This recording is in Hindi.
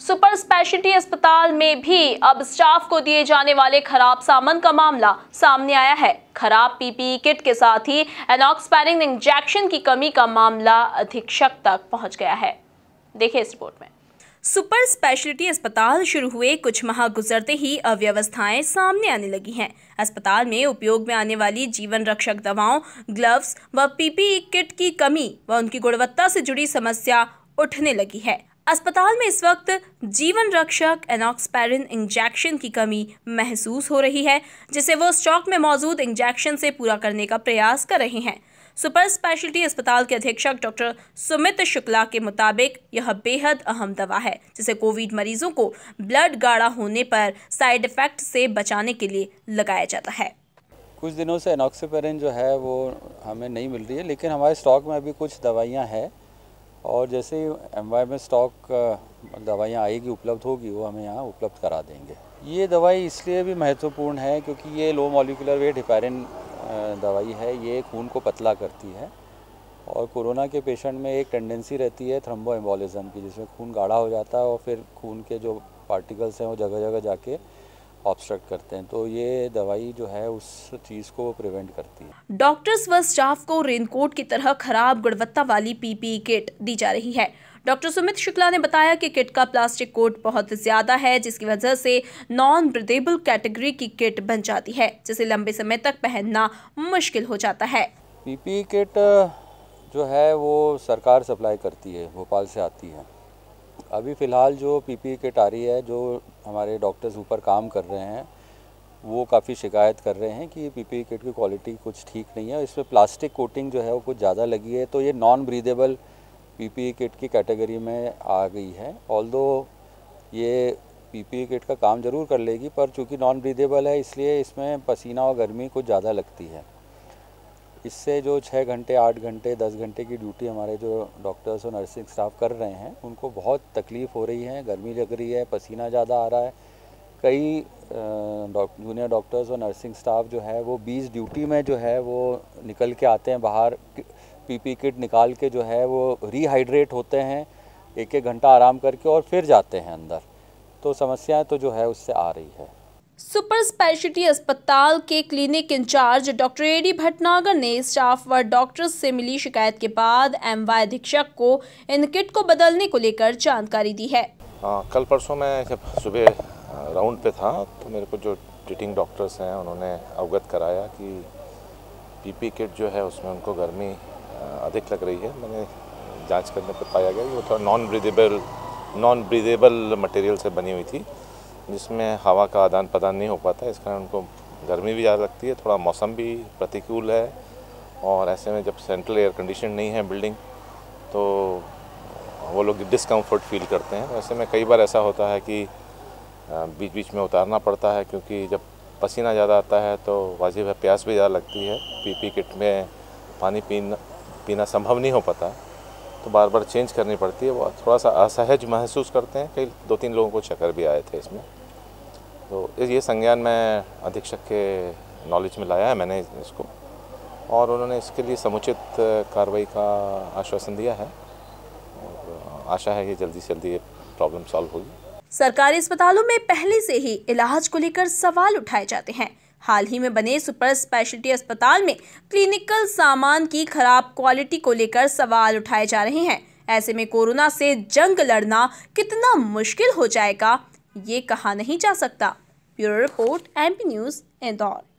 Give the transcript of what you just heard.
सुपर स्पेशलिटी अस्पताल में भी अब स्टाफ को दिए जाने वाले खराब सामान का मामला सामने आया है। खराब पीपीई किट के साथ ही एनॉक्सपैरिन इंजेक्शन की कमी का मामला अधीक्षक तक पहुँच गया है। देखिए इस रिपोर्ट में। सुपर स्पेशलिटी अस्पताल शुरू हुए कुछ माह गुजरते ही अव्यवस्थाएँ सामने आने लगी हैं। अस्पताल में उपयोग में आने वाली जीवन रक्षक दवाओं, ग्लव्स व पीपीई किट की कमी व उनकी गुणवत्ता से जुड़ी समस्या उठने लगी है। अस्पताल में इस वक्त जीवन रक्षक एनॉक्सपैरिन इंजेक्शन की कमी महसूस हो रही है, जिसे वो स्टॉक में मौजूद इंजेक्शन से पूरा करने का प्रयास कर रहे हैं। सुपर स्पेशलिटी अस्पताल के अधीक्षक डॉक्टर सुमित शुक्ला के मुताबिक यह बेहद अहम दवा है, जिसे कोविड मरीजों को ब्लड गाढ़ा होने पर साइड इफ़ेक्ट से बचाने के लिए लगाया जाता है। कुछ दिनों से एनॉक्सीपेरिन जो है वो हमें नहीं मिल रही है, लेकिन हमारे स्टॉक में अभी कुछ दवाइयाँ हैं। और जैसे ही एम वाई में स्टॉक दवाइयाँ आएगी, उपलब्ध होगी, वो हमें यहाँ उपलब्ध करा देंगे। ये दवाई इसलिए भी महत्वपूर्ण है क्योंकि ये लो मॉलिकुलर वेट हिपेरिन दवाई है, ये खून को पतला करती है और कोरोना के पेशेंट में एक टेंडेंसी रहती है थ्रम्बो एम्बोलिज्म की, जिसमें खून गाढ़ा हो जाता है और फिर खून के जो पार्टिकल्स हैं वो जगह जगह जाके ऑब्स्ट्रक्ट करते हैं तो ये दवाई जो है उस चीज़ को प्रिवेंट करती है। डॉक्टर्स व स्टाफ को रेनकोट की तरह खराब गुणवत्ता वाली पीपीई किट दी जा रही है। डॉक्टर सुमित शुक्ला ने बताया कि किट का प्लास्टिक कोट बहुत ज़्यादा है जिसकी वजह से नॉन ब्रिदेबल कैटेगरी की किट बन जाती है जिसे लंबे समय तक पहनना मुश्किल हो जाता है। पीपी किट जो है वो सरकार सप्लाई करती है भोपाल से आती है। अभी फ़िलहाल जो पीपी किट आ रही है, जो हमारे डॉक्टर्स ऊपर काम कर रहे हैं, वो काफ़ी शिकायत कर रहे हैं कि पीपी किट की क्वालिटी कुछ ठीक नहीं है इसमें प्लास्टिक कोटिंग जो है वो कुछ ज़्यादा लगी है। तो ये नॉन ब्रीदेबल पीपीई किट की कैटेगरी में आ गई है। ऑल ये पीपीई किट का काम ज़रूर कर लेगी, पर चूँकि नॉन ब्रीदेबल है, इसलिए इसमें पसीना और गर्मी कुछ ज़्यादा लगती है। इससे जो छः घंटे, आठ घंटे, दस घंटे की ड्यूटी हमारे जो डॉक्टर्स और नर्सिंग स्टाफ कर रहे हैं, उनको बहुत तकलीफ़ हो रही है, गर्मी लग रही है, पसीना ज़्यादा आ रहा है। कई जूनियर डॉक्टर्स और नर्सिंग स्टाफ जो है, वो बीस ड्यूटी में जो है, वो निकल के आते हैं बाहर पीपी किट निकाल के जो है, वो रिहाइड्रेट होते हैं एक एक घंटा आराम करके और फिर जाते हैं अंदर। तो समस्याएँ तो जो है, उससे आ रही है। सुपर स्पेशलिटी अस्पताल के clinic incharge doctor A D Bhatnagar ने स्टाफ व डॉक्टर्स से मिली शिकायत के बाद एम वाई अधीक्षक को इन किट को बदलने को लेकर जानकारी दी है। आ, कल परसों मैं जब सुबह राउंड पे था तो मेरे को जो ट्रीटिंग डॉक्टर्स हैं उन्होंने अवगत कराया कि पीपी किट जो है उसमें उनको गर्मी अधिक लग रही है। मैंने जाँच करने पर पाया गया कि वो थोड़ा non breathable non breathable material से बनी हुई थी। जिसमें हवा का आदान प्रदान नहीं हो पाता, इस कारण उनको गर्मी भी ज़्यादा लगती है, थोड़ा मौसम भी प्रतिकूल है और ऐसे में जब सेंट्रल एयर कंडीशन नहीं है बिल्डिंग तो वो लोग डिस्कम्फर्ट फील करते हैं। ऐसे में कई बार ऐसा होता है कि बीच बीच में उतारना पड़ता है क्योंकि जब पसीना ज़्यादा आता है तो वाजिब है प्यास भी ज़्यादा लगती है, पीपी किट में पानी पीना पीना संभव नहीं हो पाता। तो बार बार चेंज करनी पड़ती है, वो थोड़ा सा असहज महसूस करते हैं। कई दो तीन लोगों को चक्कर भी आए थे इसमें। तो ये संज्ञान मैं अधीक्षक के नॉलेज में लाया है, मैंने इसको। और उन्होंने इसके लिए समुचित कार्रवाई का आश्वासन दिया है। और आशा है कि जल्दी से जल्दी ये प्रॉब्लम सॉल्व होगी। सरकारी अस्पतालों में पहले से ही इलाज को लेकर सवाल उठाए जाते हैं। हाल ही में बने सुपर स्पेशलिटी अस्पताल में क्लिनिकल सामान की खराब क्वालिटी को लेकर सवाल उठाए जा रहे हैं। ऐसे में कोरोना से जंग लड़ना कितना मुश्किल हो जाएगा, ये कहा नहीं जा सकता। Bureau report, MP news, Indore.